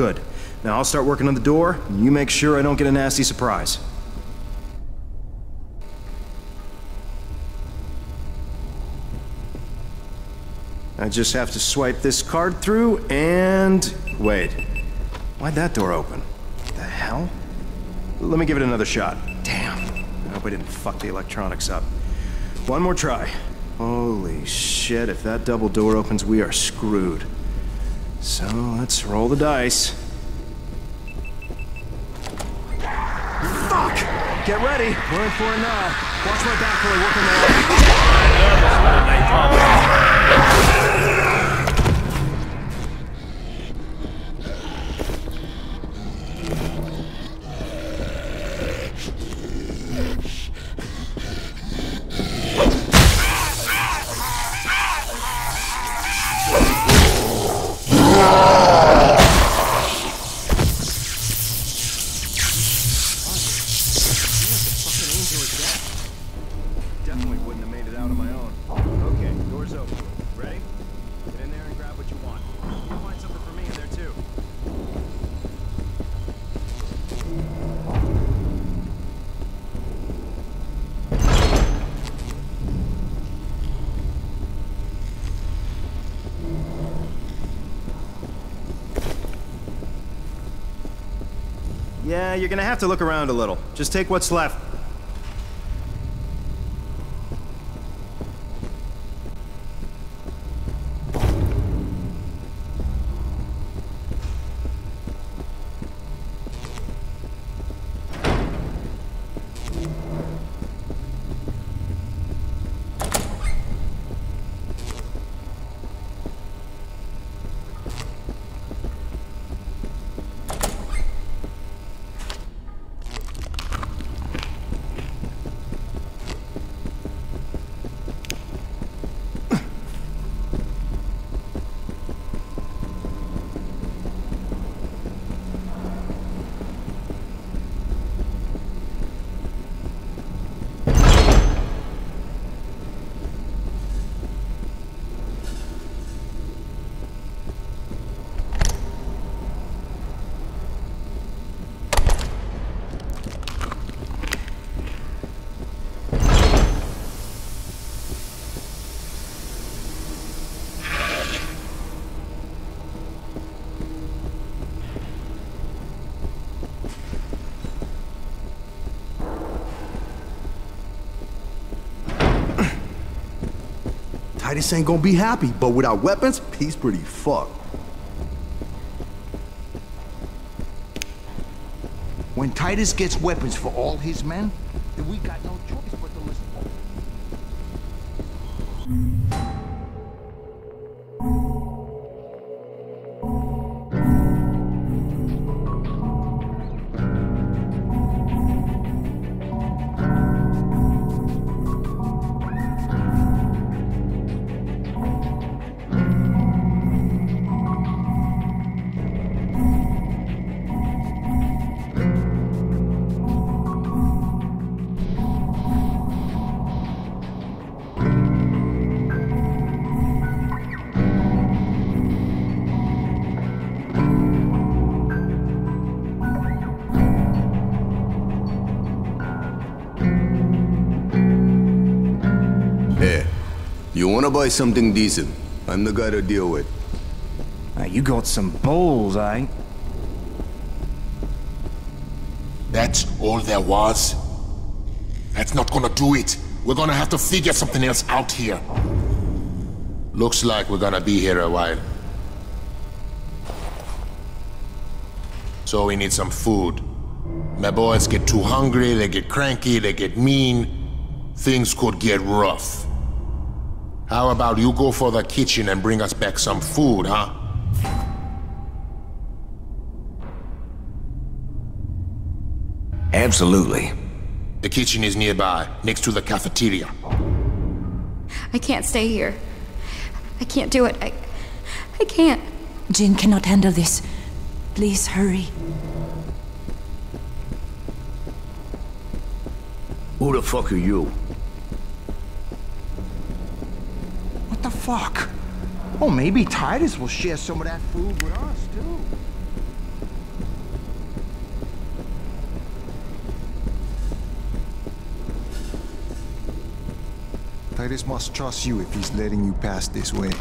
Good. Now I'll start working on the door, and you make sure I don't get a nasty surprise. I just have to swipe this card through and... Wait. Why'd that door open? The hell? Let me give it another shot. Damn. I hope I didn't fuck the electronics up. One more try. Holy shit, if that double door opens, we are screwed. So, let's roll the dice. Fuck! Get ready. We're in for it now. Watch my back while I work on the... you're gonna have to look around a little. Just take what's left. Titus ain't gonna be happy, but without weapons, he's pretty fucked. When Titus gets weapons for all his men, then we got no choice something decent? I'm the guy to deal with. Now, you got some bowls, eh? That's all there was? That's not gonna do it. We're gonna have to figure something else out here. Looks like we're gonna be here a while. So we need some food. My boys get too hungry, they get cranky, they get mean. Things could get rough. How about you go for the kitchen and bring us back some food, huh? Absolutely. The kitchen is nearby, next to the cafeteria. I can't stay here. I can't do it. I. I can't. Jin cannot handle this. Please hurry. Who the fuck are you? Fuck. Oh, maybe Titus will share some of that food with us, too. Titus must trust you if he's letting you pass this way.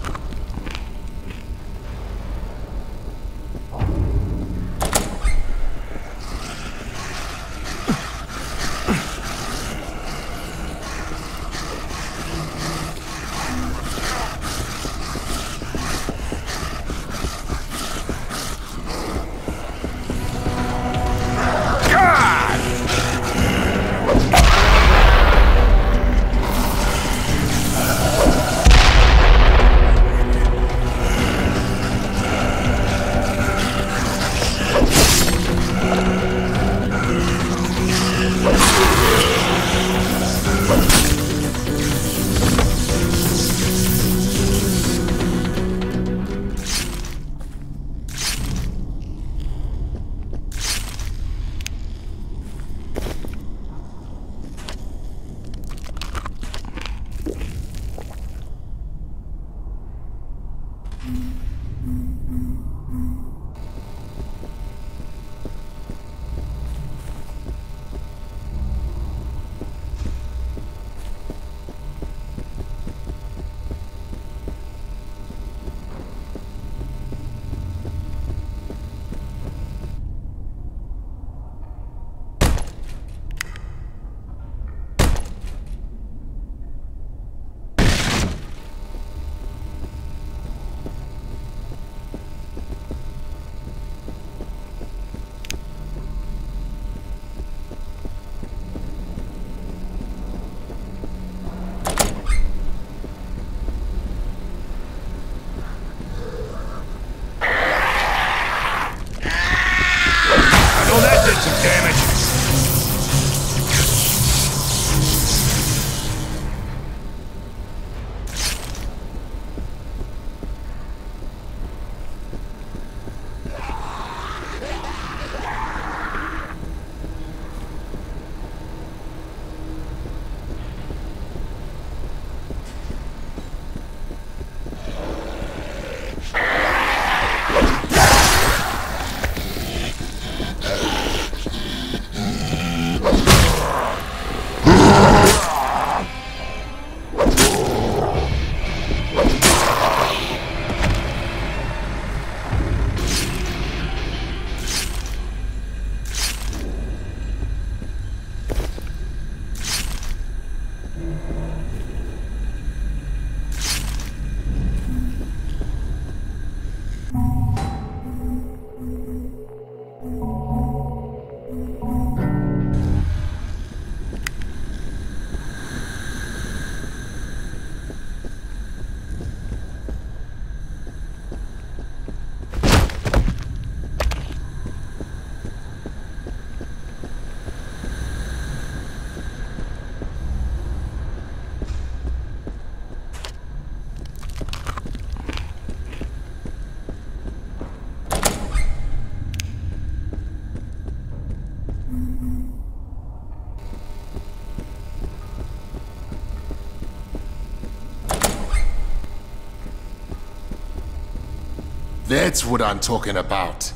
That's what I'm talking about.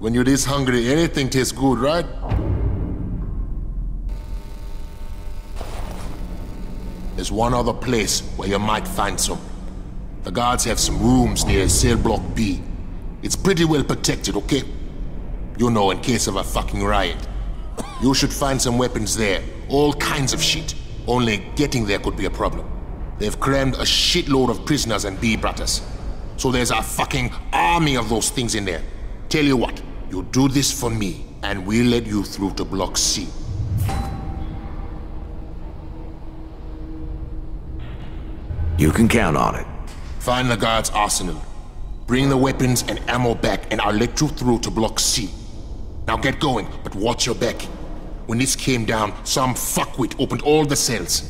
When you're this hungry, anything tastes good, right? There's one other place where you might find some. The guards have some rooms near cell block B. It's pretty well protected, okay? You know, in case of a fucking riot. You should find some weapons there. All kinds of shit. Only getting there could be a problem. They've crammed a shitload of prisoners and B brothers. So there's a fucking army of those things in there. Tell you what, you do this for me, and we'll let you through to Block C. You can count on it. Find the guard's arsenal. Bring the weapons and ammo back, and I'll let you through to Block C. Now get going, but watch your back. When this came down, some fuckwit opened all the cells.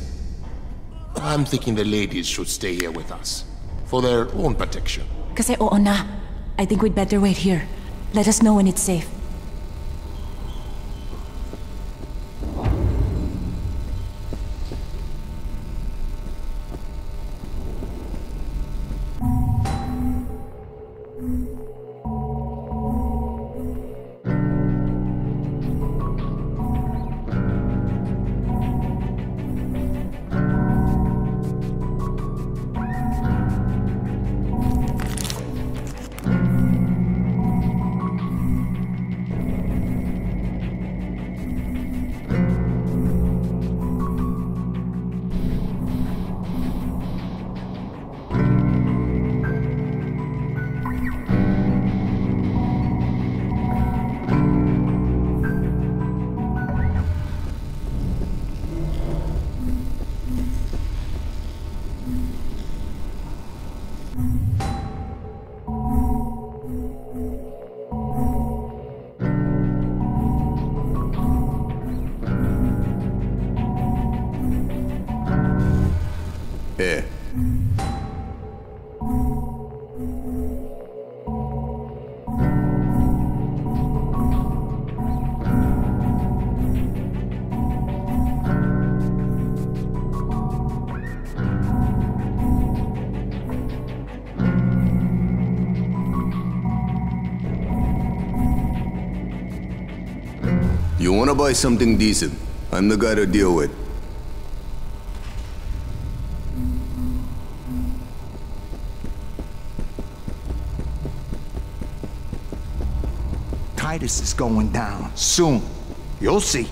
I'm thinking the ladies should stay here with us. For their own protection. Na. I think we'd better wait here. Let us know when it's safe. You wanna buy something decent? I'm the guy to deal with. Titus is going down soon. You'll see.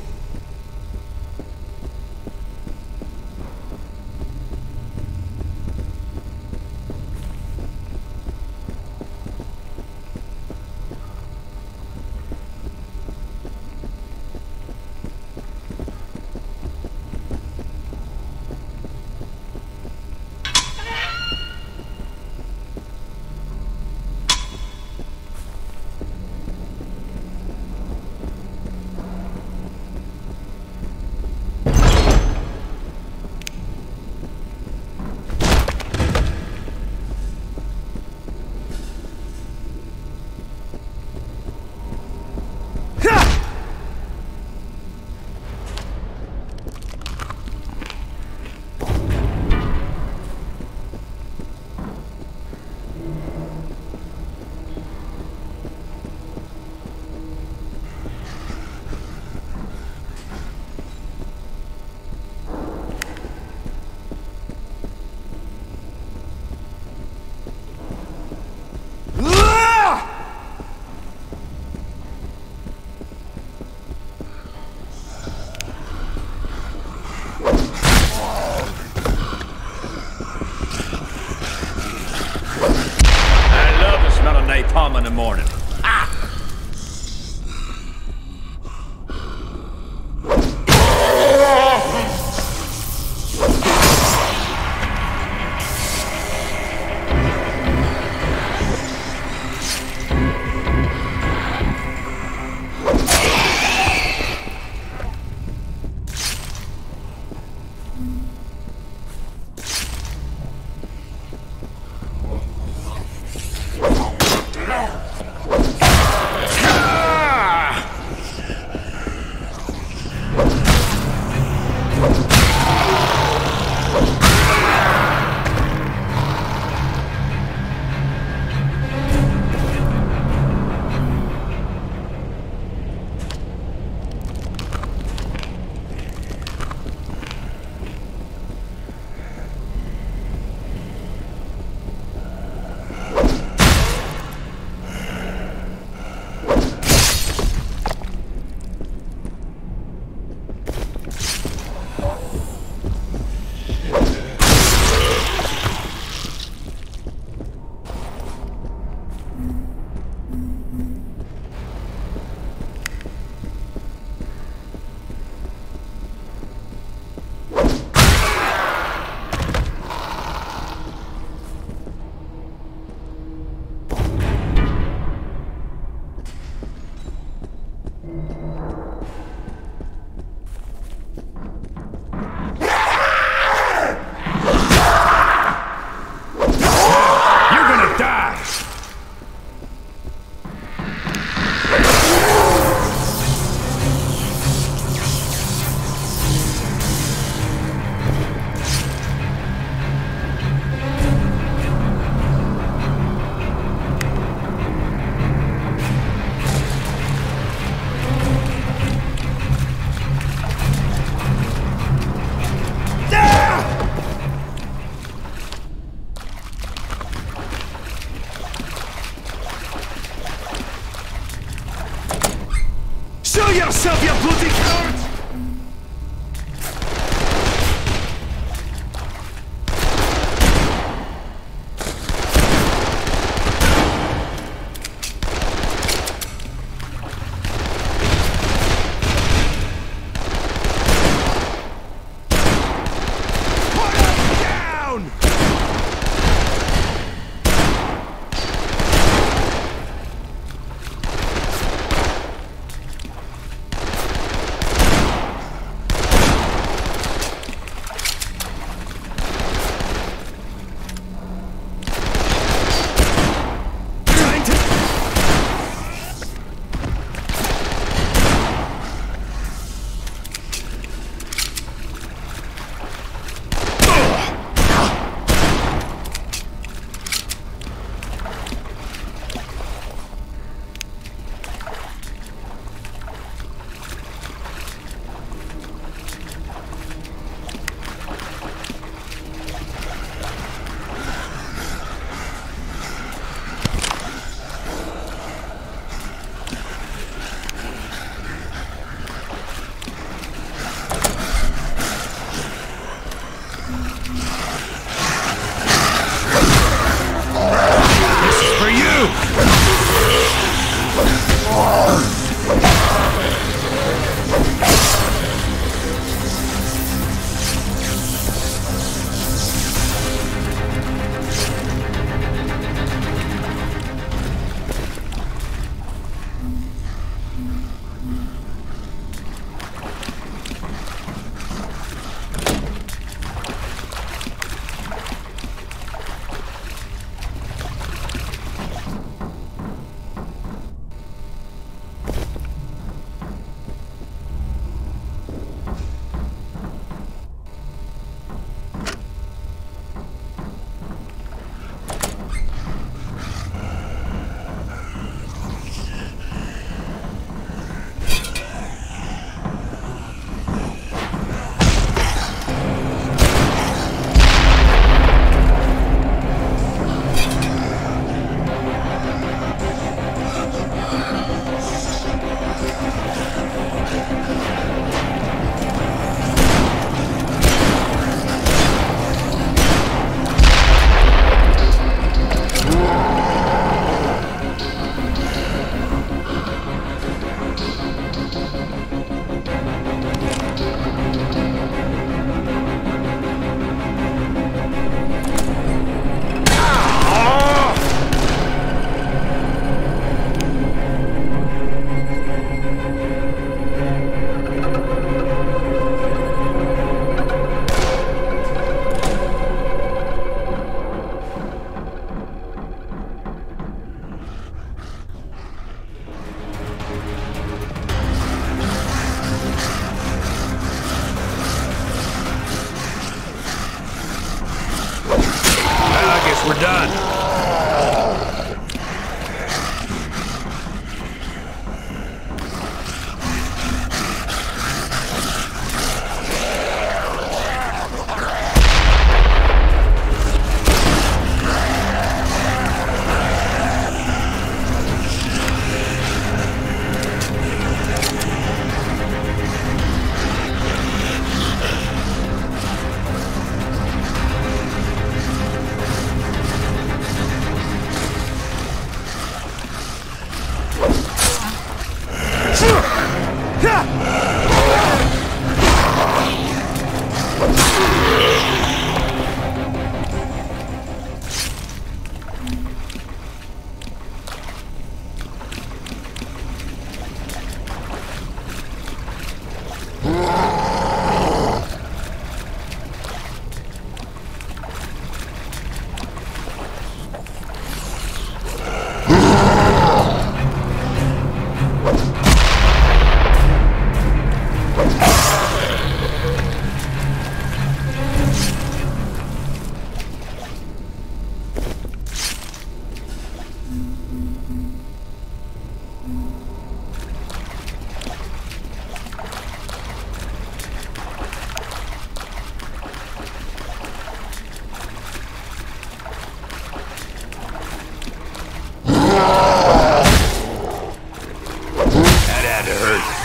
had hurt.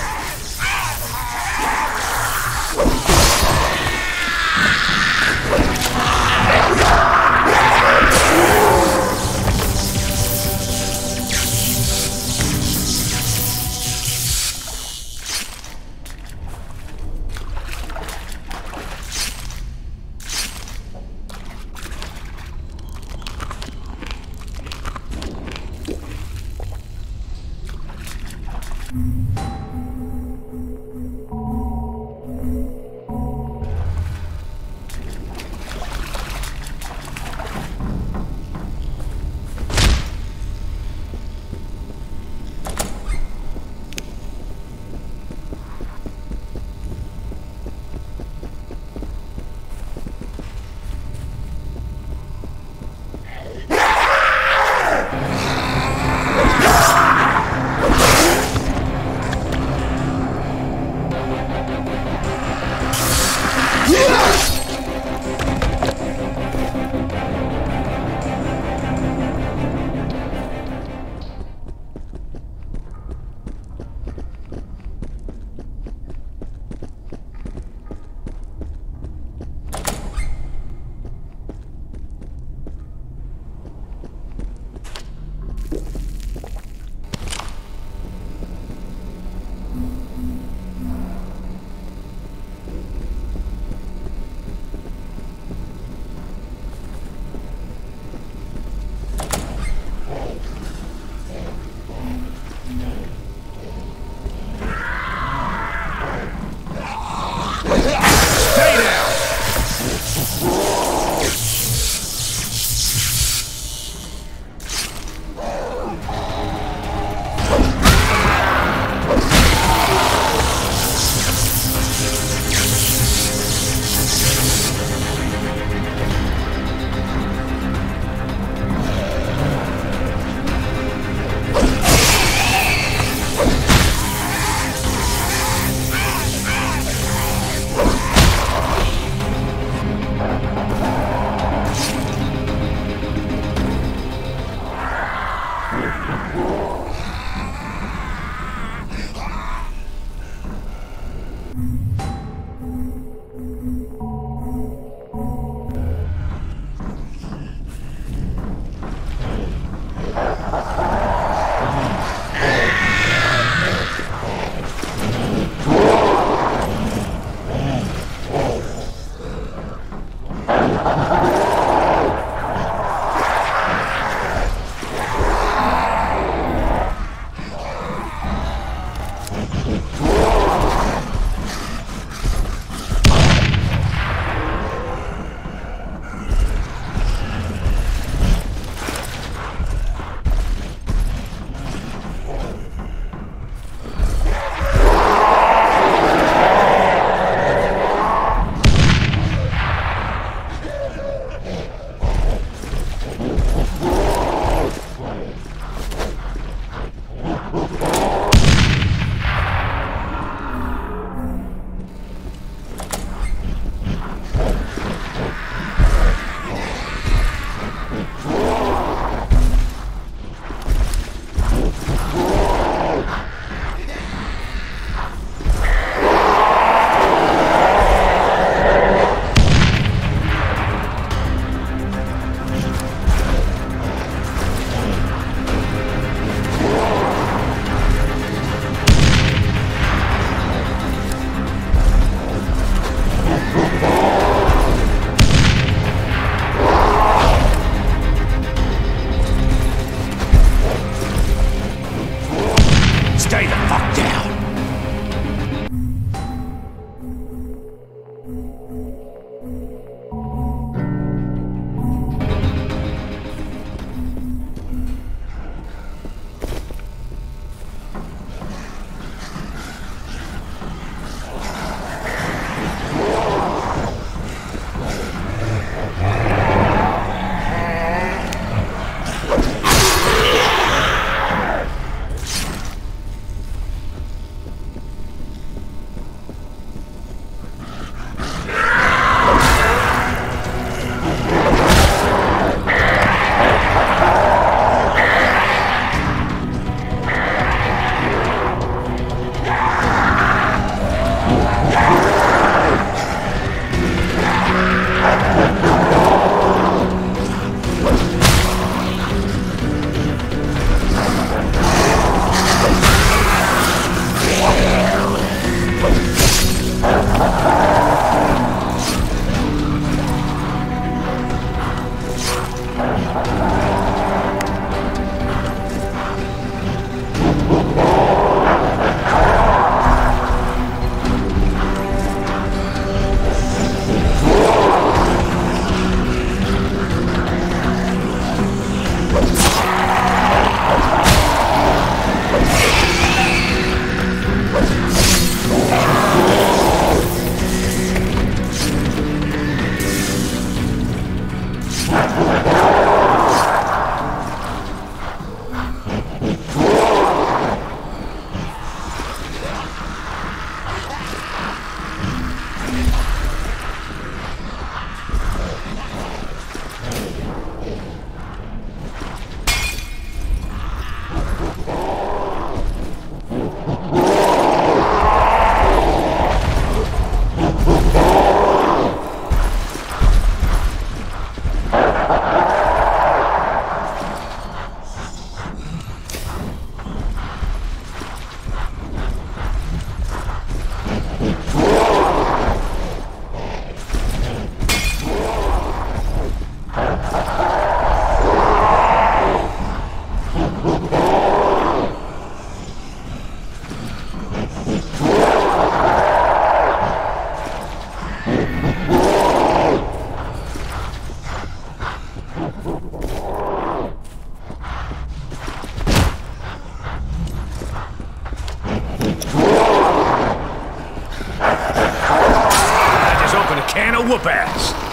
Whoop ass.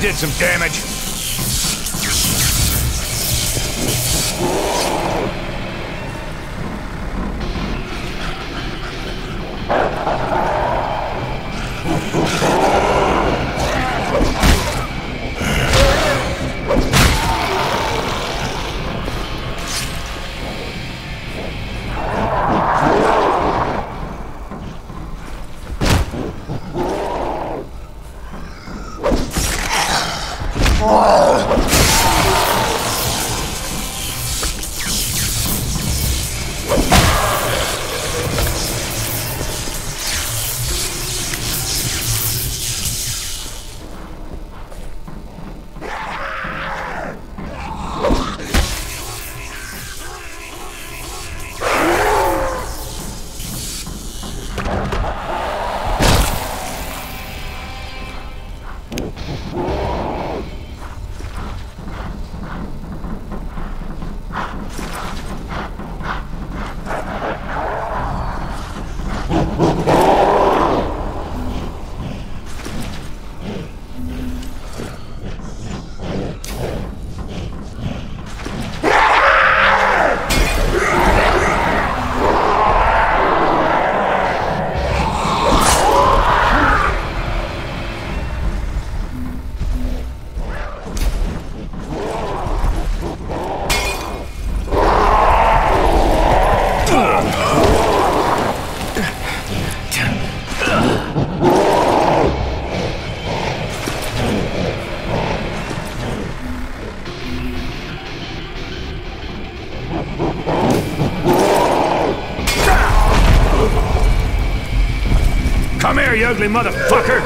Did some damage. Ugly motherfucker!